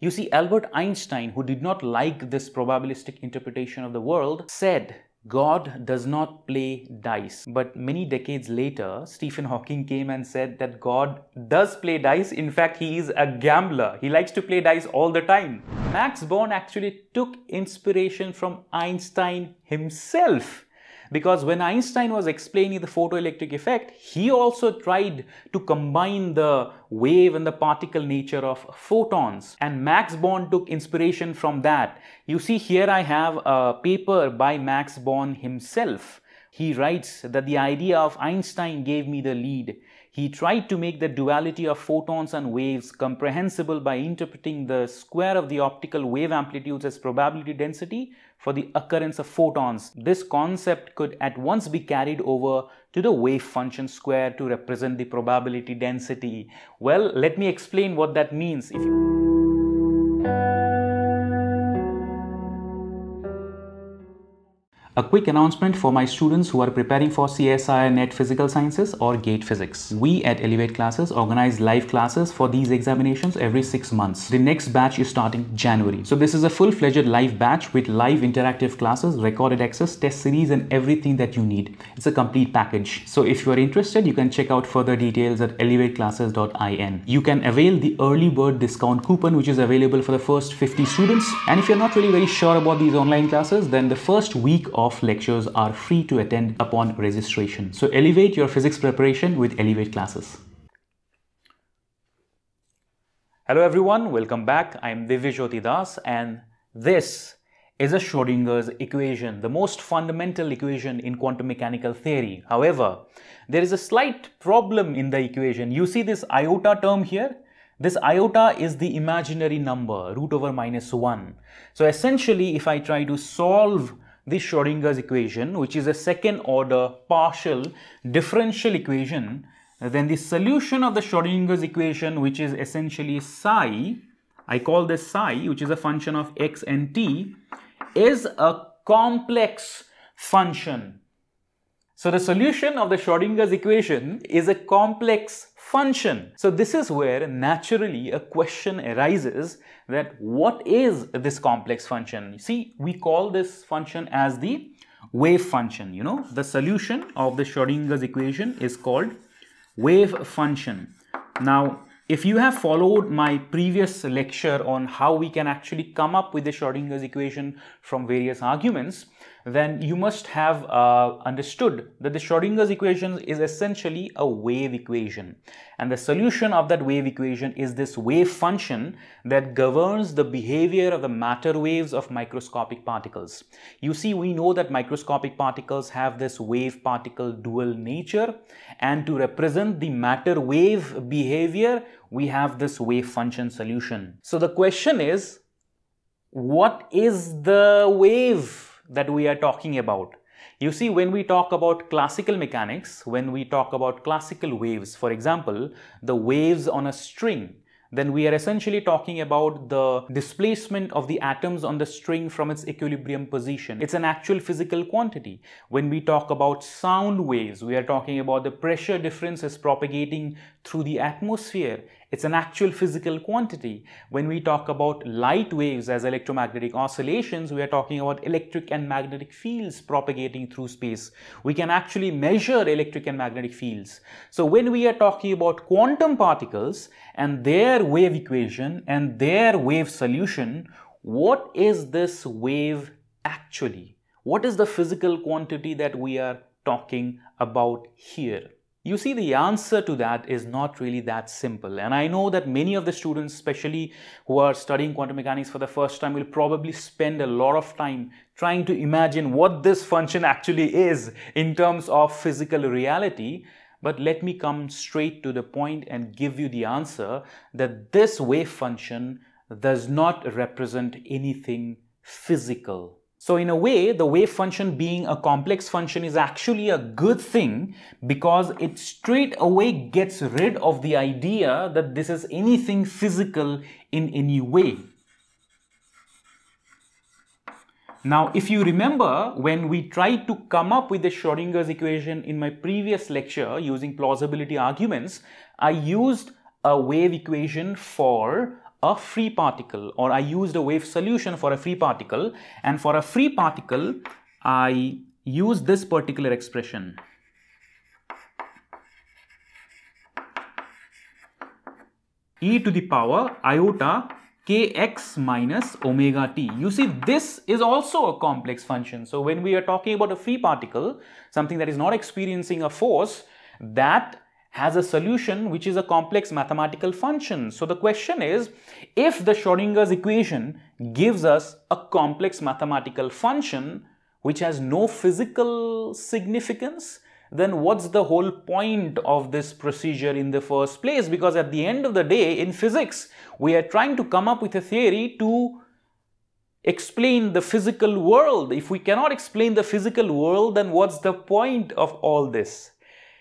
You see, Albert Einstein, who did not like this probabilistic interpretation of the world, said God does not play dice. But many decades later, Stephen Hawking came and said that God does play dice. In fact, he is a gambler. He likes to play dice all the time. Max Born actually took inspiration from Einstein himself. Because when Einstein was explaining the photoelectric effect, he also tried to combine the wave and the particle nature of photons. And Max Born took inspiration from that. You see here I have a paper by Max Born himself. He writes that the idea of Einstein gave me the lead. He tried to make the duality of photons and waves comprehensible by interpreting the square of the optical wave amplitudes as probability density for the occurrence of photons. This concept could at once be carried over to the wave function square to represent the probability density. Well, let me explain what that means. If you A quick announcement for my students who are preparing for CSIR NET Physical Sciences or GATE Physics. We at Elevate Classes organize live classes for these examinations every six months. The next batch is starting January. So this is a full-fledged live batch with live interactive classes, recorded access, test series and everything that you need. It's a complete package. So if you are interested, you can check out further details at elevateclasses.in. You can avail the early bird discount coupon which is available for the first 50 students. And if you're not really very sure about these online classes, then the first week of lectures are free to attend upon registration. So elevate your physics preparation with Elevate classes. Hello everyone, welcome back. I am Divyajyoti Das and this is a Schrodinger's equation, the most fundamental equation in quantum mechanical theory. However, there is a slight problem in the equation. You see this iota term here? This iota is the imaginary number, root over minus 1. So essentially, if I try to solve the Schrodinger's equation, which is a second order partial differential equation, then the solution of the Schrodinger's equation, which is essentially psi, I call this psi, which is a function of x and t, is a complex function. So the solution of the Schrodinger's equation is a complex function. So this is where naturally a question arises that what is this complex function? You See, we call this function as the wave function. You know, the solution of the Schrodinger's equation is called wave function. Now, if you have followed my previous lecture on how we can actually come up with the Schrodinger's equation from various arguments, then you must have uh, understood that the Schrodinger's equation is essentially a wave equation. And the solution of that wave equation is this wave function that governs the behavior of the matter waves of microscopic particles. You see, we know that microscopic particles have this wave particle dual nature. And to represent the matter wave behavior, we have this wave function solution. So the question is, what is the wave? That we are talking about. You see, when we talk about classical mechanics, when we talk about classical waves, for example, the waves on a string, then we are essentially talking about the displacement of the atoms on the string from its equilibrium position. It's an actual physical quantity. When we talk about sound waves, we are talking about the pressure differences propagating through the atmosphere. It's an actual physical quantity. When we talk about light waves as electromagnetic oscillations, we are talking about electric and magnetic fields propagating through space. We can actually measure electric and magnetic fields. So when we are talking about quantum particles and their wave equation and their wave solution, what is this wave actually? What is the physical quantity that we are talking about here? You see, the answer to that is not really that simple. And I know that many of the students, especially who are studying quantum mechanics for the first time, will probably spend a lot of time trying to imagine what this function actually is in terms of physical reality. But let me come straight to the point and give you the answer that this wave function does not represent anything physical. So in a way, the wave function being a complex function is actually a good thing because it straight away gets rid of the idea that this is anything physical in any way. Now, if you remember, when we tried to come up with the Schrodinger's equation in my previous lecture using plausibility arguments, I used a wave equation for a free particle or I used a wave solution for a free particle and for a free particle I use this particular expression. e to the power iota kx minus omega t. You see, this is also a complex function. So when we are talking about a free particle, something that is not experiencing a force, that has a solution which is a complex mathematical function. So the question is, if the Schrodinger's equation gives us a complex mathematical function which has no physical significance, then what's the whole point of this procedure in the first place? Because at the end of the day, in physics, we are trying to come up with a theory to explain the physical world. If we cannot explain the physical world, then what's the point of all this?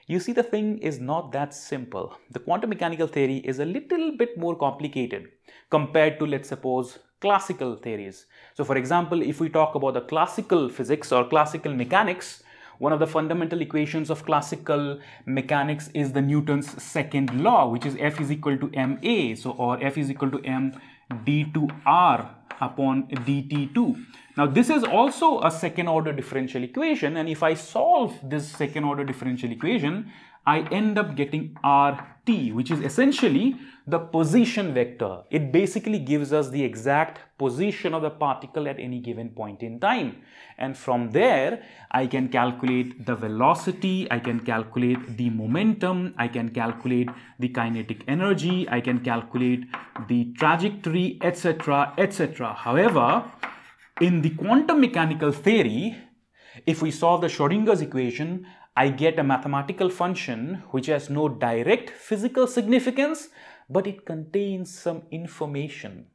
You see, the thing is not that simple. The quantum mechanical theory is a little bit more complicated compared to, let's suppose, classical theories. So, for example, if we talk about the classical physics or classical mechanics, one of the fundamental equations of classical mechanics is the Newton's second law, which is F is equal to ma. So, or F is equal to m d2r upon dt2. Now this is also a second order differential equation and if I solve this second order differential equation, I end up getting RT which is essentially the position vector. It basically gives us the exact position of the particle at any given point in time. And from there, I can calculate the velocity, I can calculate the momentum, I can calculate the kinetic energy, I can calculate the trajectory, etc. etc. However, in the quantum mechanical theory, if we solve the Schrodinger's equation, I get a mathematical function which has no direct physical significance, but it contains some information.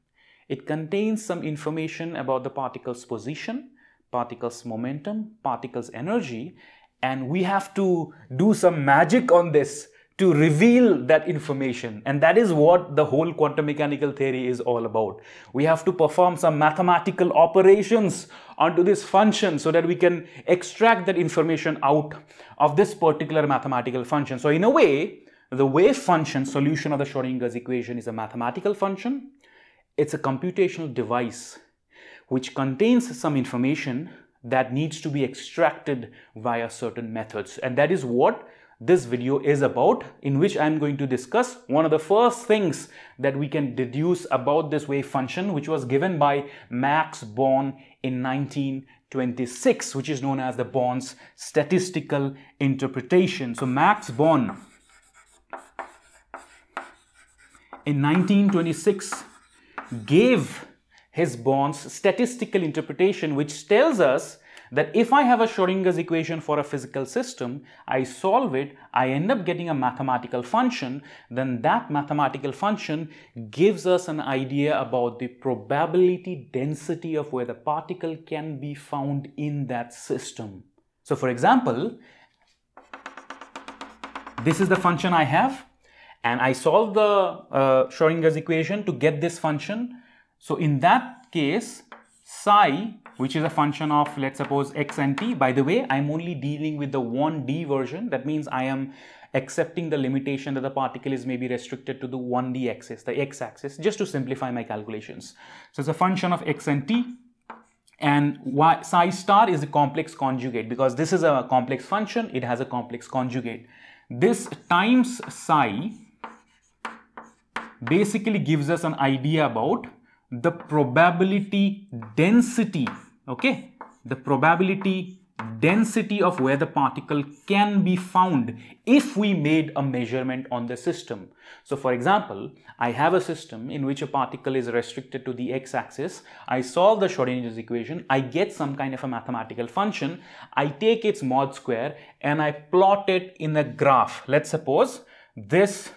It contains some information about the particle's position, particle's momentum, particle's energy, and we have to do some magic on this to reveal that information. And that is what the whole quantum mechanical theory is all about. We have to perform some mathematical operations onto this function so that we can extract that information out of this particular mathematical function. So in a way, the wave function solution of the Schrodinger's equation is a mathematical function. It's a computational device which contains some information that needs to be extracted via certain methods. And that is what this video is about in which I'm going to discuss one of the first things that we can deduce about this wave function which was given by Max Born in 1926 which is known as the Born's statistical interpretation. So Max Born in 1926 gave his Born's statistical interpretation which tells us that if I have a Schrodinger's equation for a physical system, I solve it, I end up getting a mathematical function, then that mathematical function gives us an idea about the probability density of where the particle can be found in that system. So for example, this is the function I have and I solve the uh, Schrodinger's equation to get this function. So in that case, psi which is a function of let's suppose x and t. By the way, I'm only dealing with the 1D version. That means I am accepting the limitation that the particle is maybe restricted to the 1D axis, the x-axis, just to simplify my calculations. So it's a function of x and t and y, psi star is a complex conjugate because this is a complex function, it has a complex conjugate. This times psi basically gives us an idea about the probability density okay the probability density of where the particle can be found if we made a measurement on the system. So for example, I have a system in which a particle is restricted to the x-axis. I solve the Schrodinger's equation. I get some kind of a mathematical function. I take its mod square and I plot it in a graph. Let's suppose this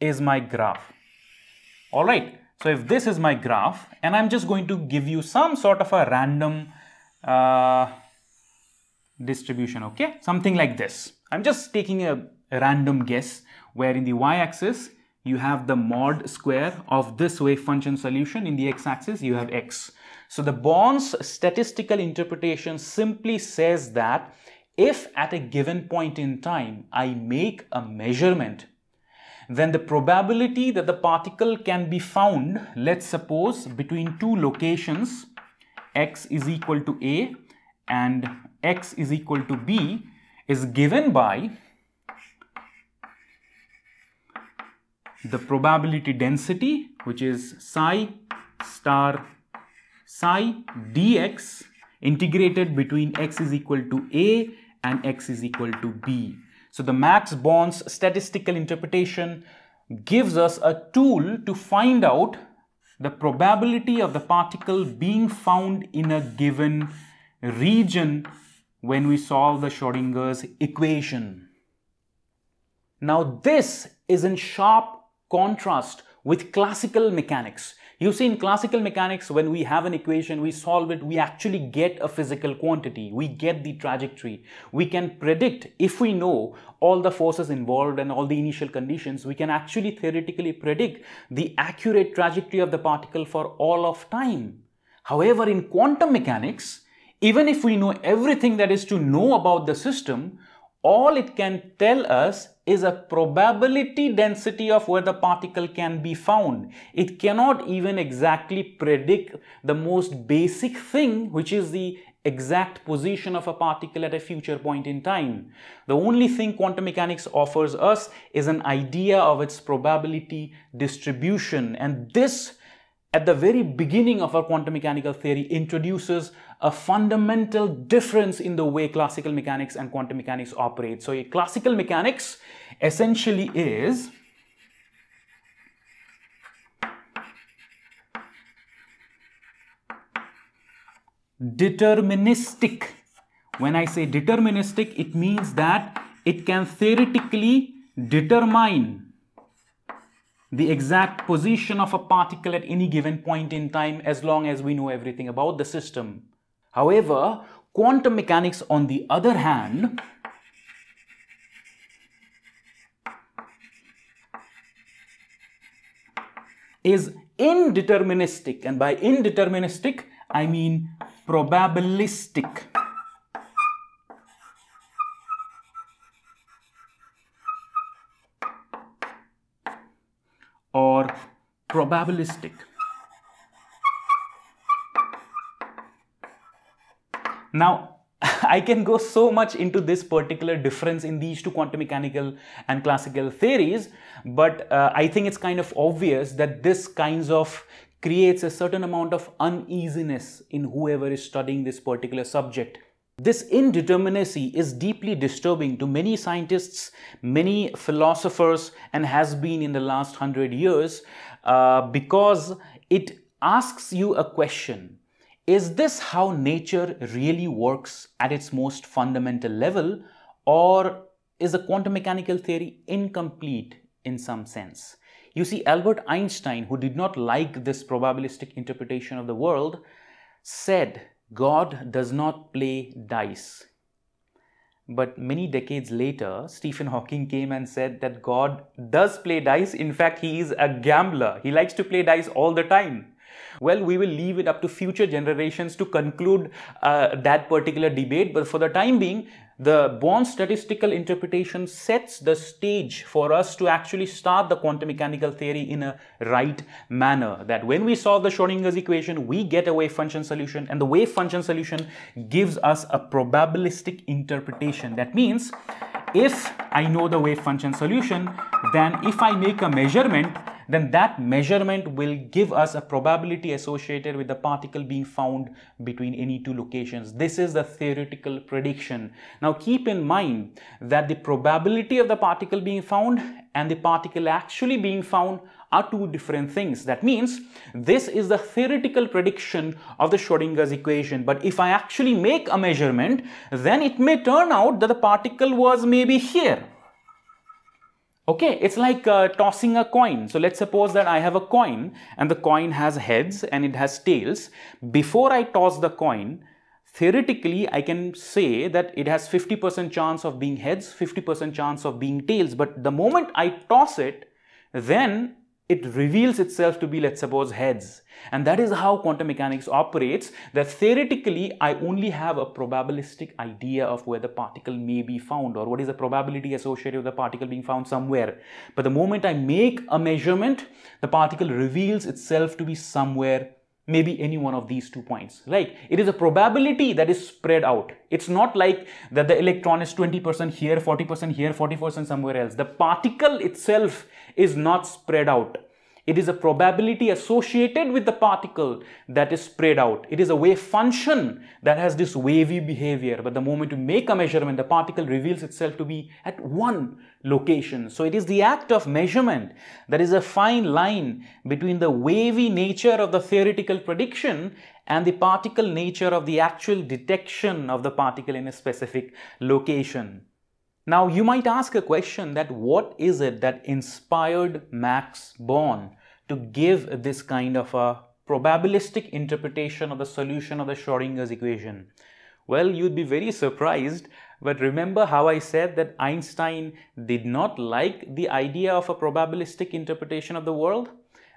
is my graph. All right. So if this is my graph and I'm just going to give you some sort of a random uh, distribution, okay? Something like this. I'm just taking a, a random guess where in the y-axis you have the mod square of this wave function solution. In the x-axis you have x. So the Born's statistical interpretation simply says that if at a given point in time I make a measurement then the probability that the particle can be found, let's suppose between two locations, x is equal to a and x is equal to b is given by the probability density which is psi star psi dx integrated between x is equal to a and x is equal to b. So the Max Born's statistical interpretation gives us a tool to find out the probability of the particle being found in a given region when we solve the Schrodinger's equation. Now this is in sharp contrast with classical mechanics. You see in classical mechanics, when we have an equation, we solve it, we actually get a physical quantity. We get the trajectory. We can predict, if we know all the forces involved and all the initial conditions, we can actually theoretically predict the accurate trajectory of the particle for all of time. However, in quantum mechanics, even if we know everything that is to know about the system, all it can tell us is a probability density of where the particle can be found. It cannot even exactly predict the most basic thing, which is the exact position of a particle at a future point in time. The only thing quantum mechanics offers us is an idea of its probability distribution. And this, at the very beginning of our quantum mechanical theory, introduces a fundamental difference in the way classical mechanics and quantum mechanics operate. So, classical mechanics essentially is deterministic. When I say deterministic, it means that it can theoretically determine the exact position of a particle at any given point in time as long as we know everything about the system. However, quantum mechanics on the other hand is indeterministic and by indeterministic I mean probabilistic. or probabilistic. Now, I can go so much into this particular difference in these two quantum mechanical and classical theories, but uh, I think it's kind of obvious that this kinds of creates a certain amount of uneasiness in whoever is studying this particular subject. This indeterminacy is deeply disturbing to many scientists, many philosophers, and has been in the last hundred years uh, because it asks you a question is this how nature really works at its most fundamental level, or is the quantum mechanical theory incomplete in some sense? You see, Albert Einstein, who did not like this probabilistic interpretation of the world, said God does not play dice. But many decades later, Stephen Hawking came and said that God does play dice. In fact, he is a gambler. He likes to play dice all the time. Well, we will leave it up to future generations to conclude uh, that particular debate. But for the time being, the Born statistical interpretation sets the stage for us to actually start the quantum mechanical theory in a right manner. That when we solve the Schrodinger's equation, we get a wave function solution and the wave function solution gives us a probabilistic interpretation. That means if I know the wave function solution, then if I make a measurement, then that measurement will give us a probability associated with the particle being found between any two locations. This is the theoretical prediction. Now keep in mind that the probability of the particle being found and the particle actually being found are two different things. That means this is the theoretical prediction of the Schrodinger's equation. But if I actually make a measurement, then it may turn out that the particle was maybe here Okay, it's like uh, tossing a coin. So let's suppose that I have a coin and the coin has heads and it has tails. Before I toss the coin, theoretically I can say that it has 50% chance of being heads, 50% chance of being tails. But the moment I toss it, then it reveals itself to be, let's suppose, heads. And that is how quantum mechanics operates, that theoretically, I only have a probabilistic idea of where the particle may be found or what is the probability associated with the particle being found somewhere. But the moment I make a measurement, the particle reveals itself to be somewhere maybe any one of these two points. Like it is a probability that is spread out. It's not like that the electron is 20% here 40% here 40% somewhere else. The particle itself is not spread out it is a probability associated with the particle that is spread out. It is a wave function that has this wavy behavior. But the moment you make a measurement, the particle reveals itself to be at one location. So it is the act of measurement that is a fine line between the wavy nature of the theoretical prediction and the particle nature of the actual detection of the particle in a specific location. Now you might ask a question that what is it that inspired Max Born to give this kind of a probabilistic interpretation of the solution of the Schrodinger's equation? Well, you'd be very surprised, but remember how I said that Einstein did not like the idea of a probabilistic interpretation of the world?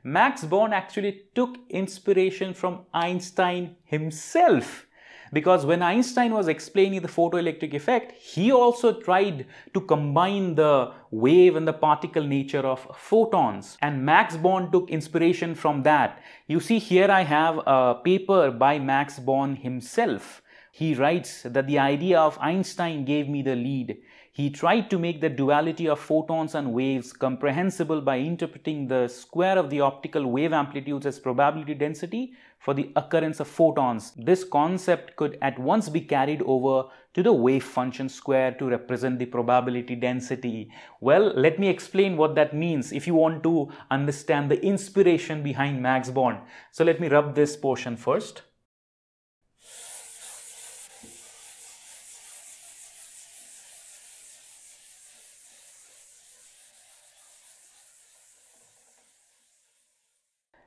Max Born actually took inspiration from Einstein himself because when Einstein was explaining the photoelectric effect, he also tried to combine the wave and the particle nature of photons. And Max Born took inspiration from that. You see here I have a paper by Max Born himself. He writes that the idea of Einstein gave me the lead. He tried to make the duality of photons and waves comprehensible by interpreting the square of the optical wave amplitudes as probability density for the occurrence of photons. This concept could at once be carried over to the wave function square to represent the probability density. Well, let me explain what that means if you want to understand the inspiration behind Max Born. So let me rub this portion first.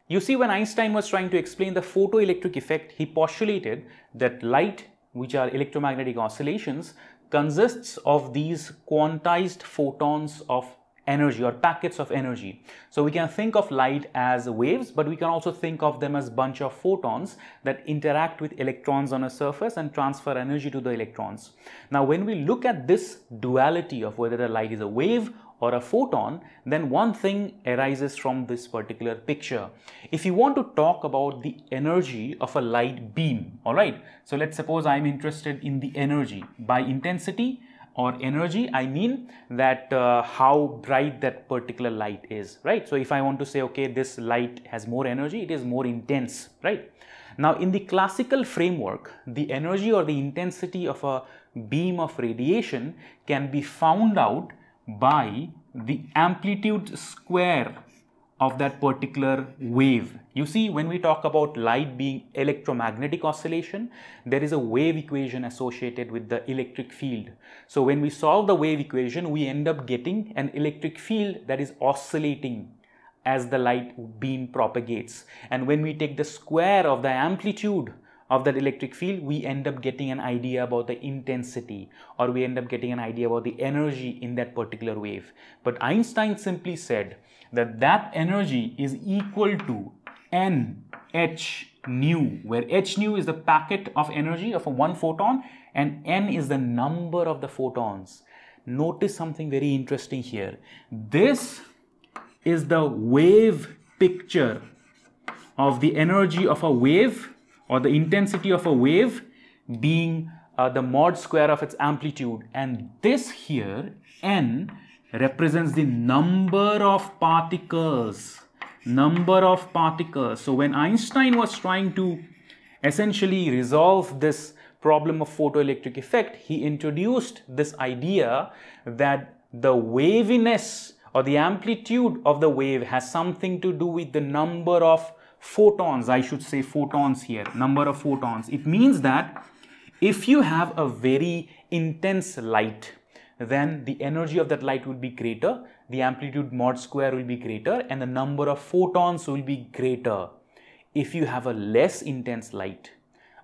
You see, when Einstein was trying to explain the photoelectric effect, he postulated that light, which are electromagnetic oscillations, consists of these quantized photons of energy or packets of energy. So we can think of light as waves, but we can also think of them as bunch of photons that interact with electrons on a surface and transfer energy to the electrons. Now, when we look at this duality of whether the light is a wave or a photon, then one thing arises from this particular picture. If you want to talk about the energy of a light beam, all right, so let's suppose I'm interested in the energy by intensity or energy, I mean that uh, how bright that particular light is, right? So if I want to say, okay, this light has more energy, it is more intense, right? Now, in the classical framework, the energy or the intensity of a beam of radiation can be found out by the amplitude square of that particular wave. You see, when we talk about light being electromagnetic oscillation, there is a wave equation associated with the electric field. So when we solve the wave equation, we end up getting an electric field that is oscillating as the light beam propagates. And when we take the square of the amplitude of that electric field, we end up getting an idea about the intensity or we end up getting an idea about the energy in that particular wave. But Einstein simply said that that energy is equal to n h nu, where h nu is the packet of energy of a one photon and n is the number of the photons. Notice something very interesting here. This is the wave picture of the energy of a wave or the intensity of a wave being uh, the mod square of its amplitude. And this here n represents the number of particles. Number of particles. So when einstein was trying to essentially resolve this problem of photoelectric effect he introduced this idea that the waviness or the amplitude of the wave has something to do with the number of photons, I should say photons here, number of photons. It means that if you have a very intense light, then the energy of that light will be greater, the amplitude mod square will be greater, and the number of photons will be greater. If you have a less intense light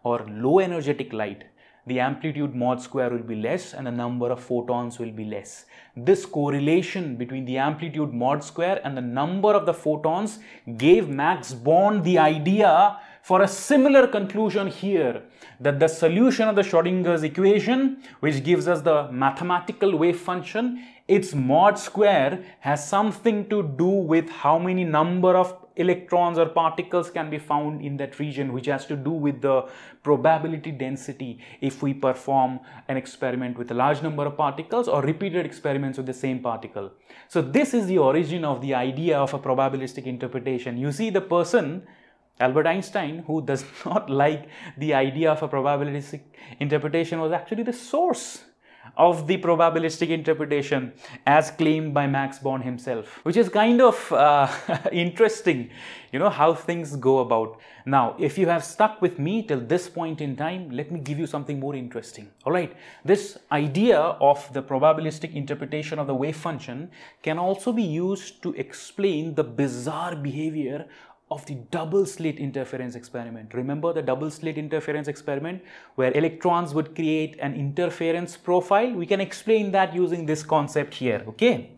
or low energetic light, the amplitude mod square will be less and the number of photons will be less. This correlation between the amplitude mod square and the number of the photons gave Max Born the idea for a similar conclusion here that the solution of the Schrodinger's equation which gives us the mathematical wave function its mod square has something to do with how many number of electrons or particles can be found in that region which has to do with the probability density if we perform an experiment with a large number of particles or repeated experiments with the same particle. So this is the origin of the idea of a probabilistic interpretation. You see the person Albert Einstein, who does not like the idea of a probabilistic interpretation, was actually the source of the probabilistic interpretation as claimed by Max Born himself, which is kind of uh, interesting, you know, how things go about. Now, if you have stuck with me till this point in time, let me give you something more interesting. All right, this idea of the probabilistic interpretation of the wave function can also be used to explain the bizarre behavior of the double slit interference experiment. Remember the double slit interference experiment where electrons would create an interference profile? We can explain that using this concept here, okay?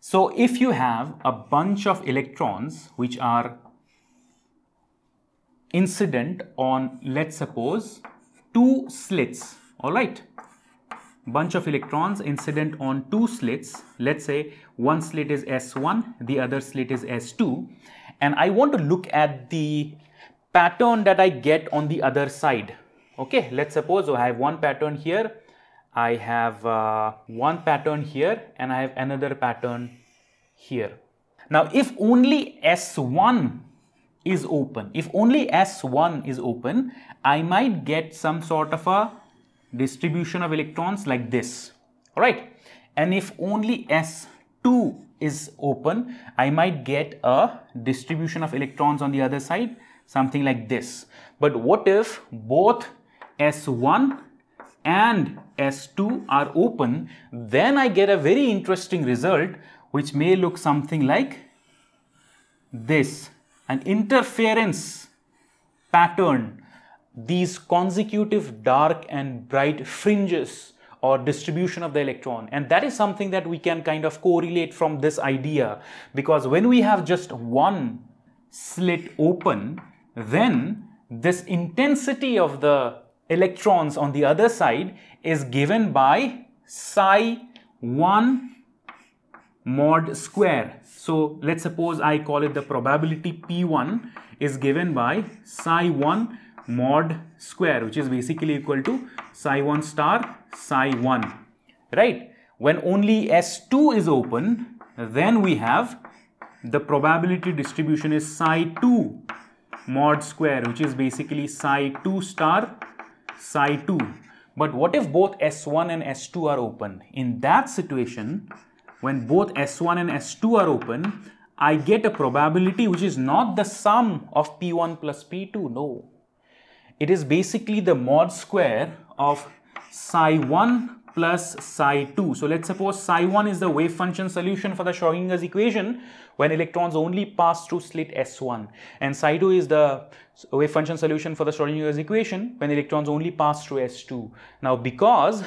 So if you have a bunch of electrons which are incident on, let's suppose, two slits, all right? Bunch of electrons incident on two slits. Let's say one slit is S1, the other slit is S2. And I want to look at the pattern that I get on the other side. Okay, let's suppose I have one pattern here, I have uh, one pattern here, and I have another pattern here. Now, if only S1 is open, if only S1 is open, I might get some sort of a distribution of electrons like this. All right and if only s2 is open i might get a distribution of electrons on the other side something like this. But what if both s1 and s2 are open then i get a very interesting result which may look something like this. An interference pattern these consecutive dark and bright fringes or distribution of the electron. And that is something that we can kind of correlate from this idea. Because when we have just one slit open then this intensity of the electrons on the other side is given by psi 1 mod square. So let's suppose I call it the probability P1 is given by psi 1 mod square which is basically equal to psi 1 star psi 1 right? When only s2 is open then we have the probability distribution is psi 2 mod square which is basically psi 2 star psi 2 but what if both s1 and s2 are open? In that situation when both s1 and s2 are open I get a probability which is not the sum of P1 plus P2. No, it is basically the mod square of psi 1 plus psi 2. So let's suppose psi 1 is the wave function solution for the Schrodinger's equation when electrons only pass through slit S1 and psi 2 is the wave function solution for the Schrodinger's equation when electrons only pass through S2. Now because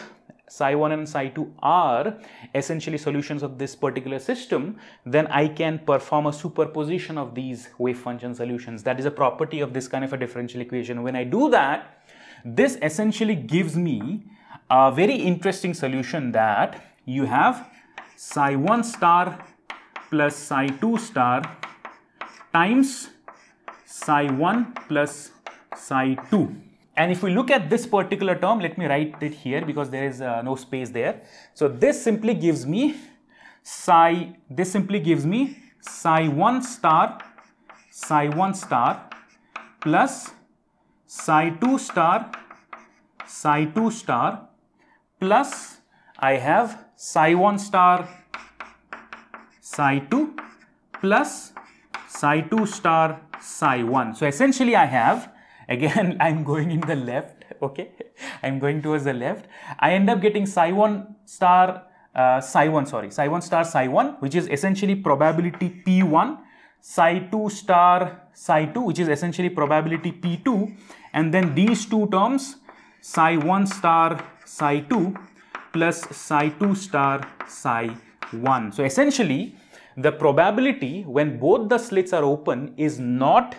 psi 1 and psi 2 are essentially solutions of this particular system, then I can perform a superposition of these wave function solutions. That is a property of this kind of a differential equation. When I do that, this essentially gives me a very interesting solution that you have psi 1 star plus psi 2 star times psi 1 plus psi 2 and if we look at this particular term, let me write it here because there is uh, no space there. So this simply gives me psi, this simply gives me psi 1 star, psi 1 star plus psi 2 star, psi 2 star plus I have psi 1 star, psi 2 plus psi 2 star, psi 1. So essentially I have again I'm going in the left okay I'm going towards the left I end up getting psi 1 star uh, psi 1 sorry psi 1 star psi 1 which is essentially probability p1 psi 2 star psi 2 which is essentially probability P2 and then these two terms psi 1 star psi 2 plus psi 2 star psi 1. So essentially the probability when both the slits are open is not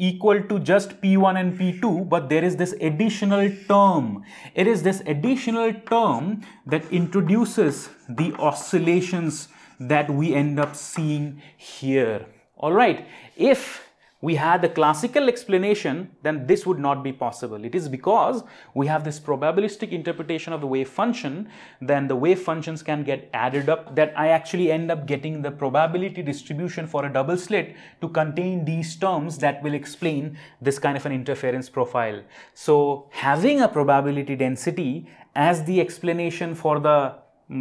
equal to just P1 and P2, but there is this additional term. It is this additional term that introduces the oscillations that we end up seeing here. All right, if we had the classical explanation, then this would not be possible. It is because we have this probabilistic interpretation of the wave function, then the wave functions can get added up that I actually end up getting the probability distribution for a double slit to contain these terms that will explain this kind of an interference profile. So having a probability density as the explanation for the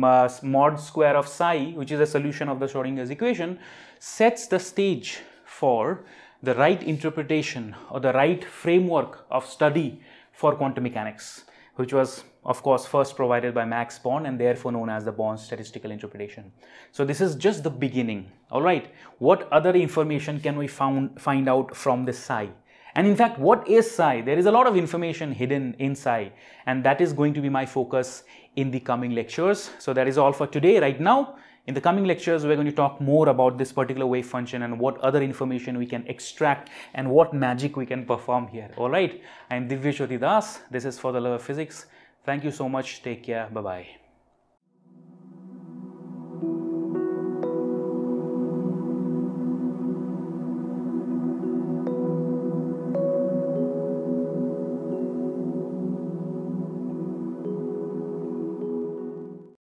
uh, mod square of psi, which is a solution of the Schrodinger's equation, sets the stage for the right interpretation or the right framework of study for quantum mechanics, which was of course first provided by Max Born and therefore known as the Born statistical interpretation. So this is just the beginning. All right, what other information can we found, find out from this psi? And in fact, what is psi? There is a lot of information hidden in psi and that is going to be my focus in the coming lectures. So that is all for today. Right now, in the coming lectures, we're going to talk more about this particular wave function and what other information we can extract and what magic we can perform here. All right. I'm Divya Jyoti Das. This is for the love of physics. Thank you so much. Take care. Bye-bye.